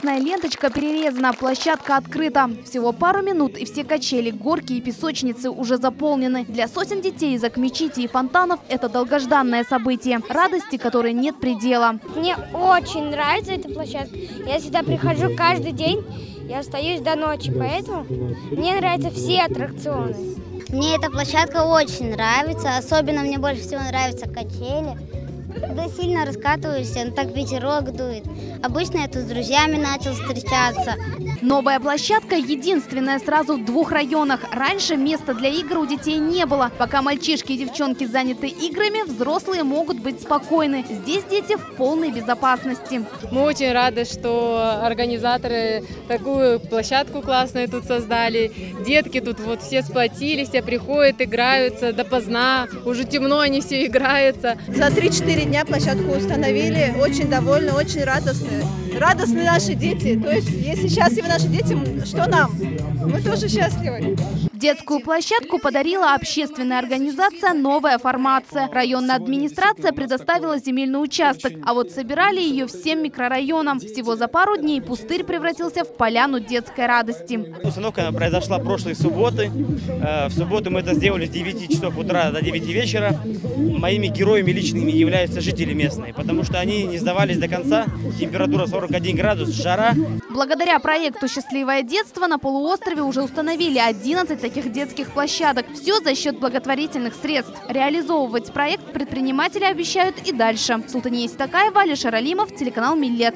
Красная ленточка перерезана, площадка открыта. Всего пару минут и все качели, горки и песочницы уже заполнены. Для сотен детей из Акмечити и фонтанов это долгожданное событие. Радости, которой нет предела. Мне очень нравится эта площадка. Я сюда прихожу каждый день, я остаюсь до ночи, поэтому мне нравятся все аттракционы. Мне эта площадка очень нравится, особенно мне больше всего нравятся качели. Когда сильно раскатываешься, ну так ветерок дует. Обычно я тут с друзьями начал встречаться. Новая площадка единственная сразу в двух районах. Раньше места для игр у детей не было. Пока мальчишки и девчонки заняты играми, взрослые могут быть спокойны. Здесь дети в полной безопасности. Мы очень рады, что организаторы такую площадку классную тут создали. Детки тут вот все сплотились, все приходят, играются допоздна. Уже темно, они все играются. За 3-4 дня площадку установили. Очень довольны, очень радостны. Радостны наши дети. То есть, если счастливы наши дети, что нам? Мы тоже счастливы. Детскую площадку подарила общественная организация «Новая формация». Районная администрация предоставила земельный участок, а вот собирали ее всем микрорайонам. Всего за пару дней пустырь превратился в поляну детской радости. Установка произошла прошлой субботы. Э, В субботу мы это сделали с 9 часов утра до 9 вечера. Моими героями личными являются жители местные, потому что они не сдавались до конца. Температура 41 градус, жара. Благодаря проекту «Счастливое детство» на полуострове уже установили 11 таких детских площадок. Все за счет благотворительных средств. Реализовывать проект предприниматели обещают и дальше. Султания Истакаева, Алишер Алимов, телеканал «Миллет».